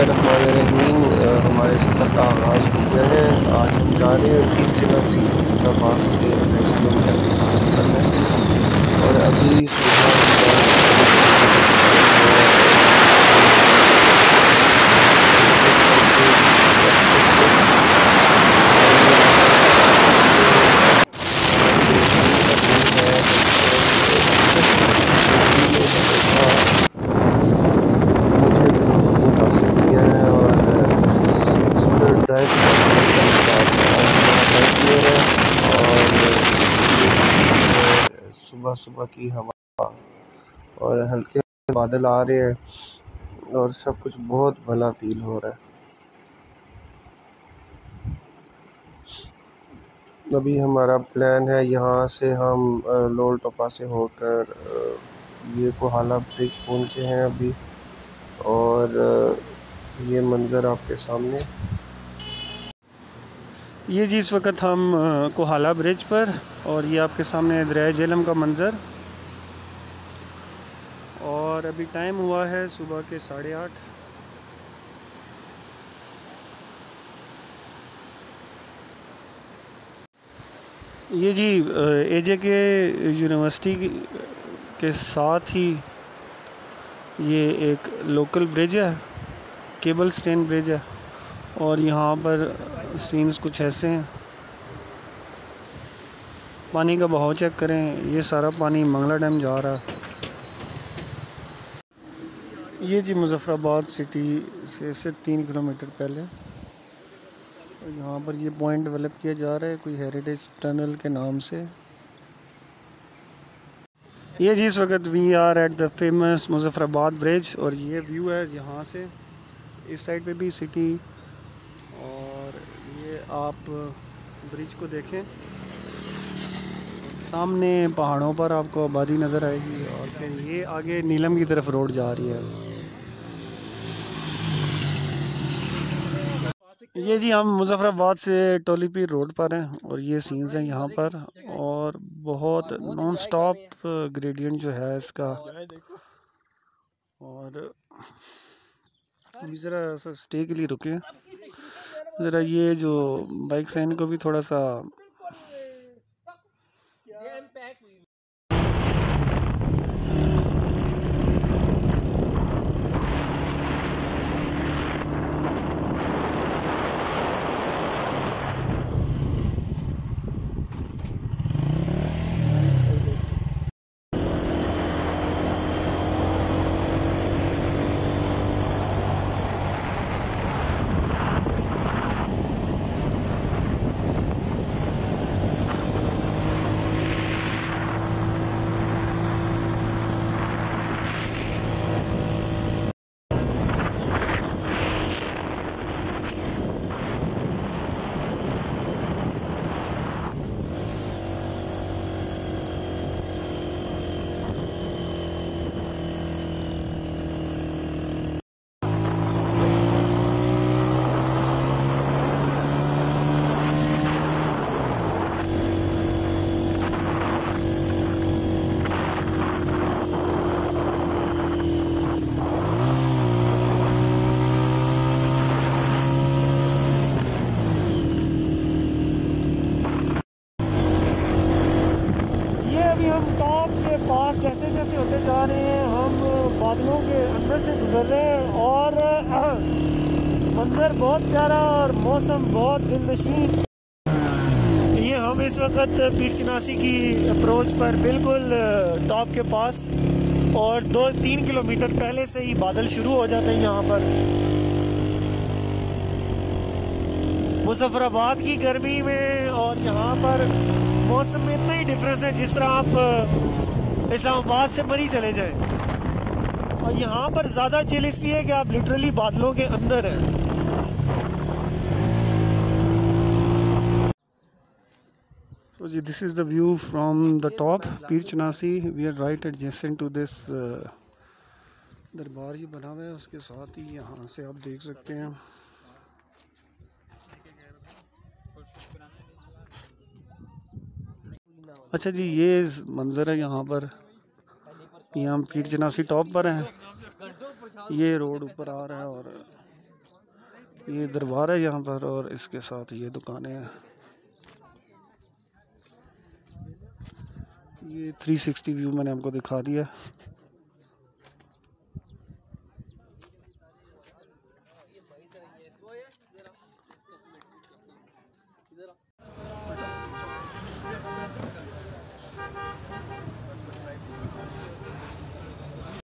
रहीम हमारे सफ़र का आगाज़ हो गया है। आज हम जा रहे हैं तीन जिला सी पास से अट्ठाईस किलोमीटर का सफ़र है सुबह सुबह की हवा और हल्के बादल आ रहे हैं और सब कुछ बहुत भला फील हो रहा है। अभी हमारा प्लान है यहाँ से हम लोल टोपा से होकर ये कोहाला ब्रिज पहुँचे हैं अभी और ये मंज़र आपके सामने। ये जी इस वक्त हम कोहाला ब्रिज पर और ये आपके सामने दरिया जेलम का मंज़र। और अभी टाइम हुआ है सुबह के साढ़े आठ। ये जी एजे के यूनिवर्सिटी के साथ ही ये एक लोकल ब्रिज है, केबल स्टेन ब्रिज है। और यहाँ पर सीन्स कुछ ऐसे हैं। पानी का बहाव चेक करें, ये सारा पानी मंगला डैम जा रहा। है ये जी मुजफ़राबाद सिटी से सिर्फ़ तीन किलोमीटर पहले। यहाँ पर ये पॉइंट डेवलप किया जा रहा है कोई हेरिटेज टनल के नाम से। ये जी इस वक्त we are at the famous Muzaffarabad bridge और ये व्यू है यहाँ से। इस साइड पे भी सिटी आप ब्रिज को देखें। सामने पहाड़ों पर आपको आबादी नज़र आएगी और फिर ये आगे नीलम की तरफ़ रोड जा रही है। ये जी, हम मुजफ्फराबाद से टोलीपी रोड पर हैं और ये सीन्स हैं यहाँ पर और बहुत नॉन स्टॉप ग्रेडियंट जो है इसका। और ज़रा स्टे के लिए रुके। ज़रा ये जो बाइक से इनको भी थोड़ा सा जैसे जैसे होते जा रहे हैं, हम बादलों के अंदर से गुजर रहे हैं और मंजर बहुत प्यारा और मौसम बहुत दिलनशीन। ये हम इस वक्त पीर चनासी की अप्रोच पर बिल्कुल टॉप के पास और दो, तीन किलोमीटर पहले से ही बादल शुरू हो जाते हैं यहाँ पर। मुजफ्फराबाद की गर्मी में और यहाँ पर मौसम में इतना ही डिफरेंस है जिस तरह आप इस्लामाबाद से मरी चले जाए। और यहाँ पर ज़्यादा चिल इसलिए है कि आप लिटरली बादलों के अंदर हैं। So ji this is the view from the top Pir चनासी we are right adjacent to this uh, दरबार ये बना हुआ है उसके साथ ही यहाँ से आप देख सकते हैं। अच्छा जी, ये मंज़र है यहाँ पर। ये हम पीर जनासी टॉप पर हैं। ये रोड ऊपर आ रहा है और ये दरबार है यहाँ पर और इसके साथ ये दुकानें हैं। ये 360 व्यू मैंने आपको दिखा दिया।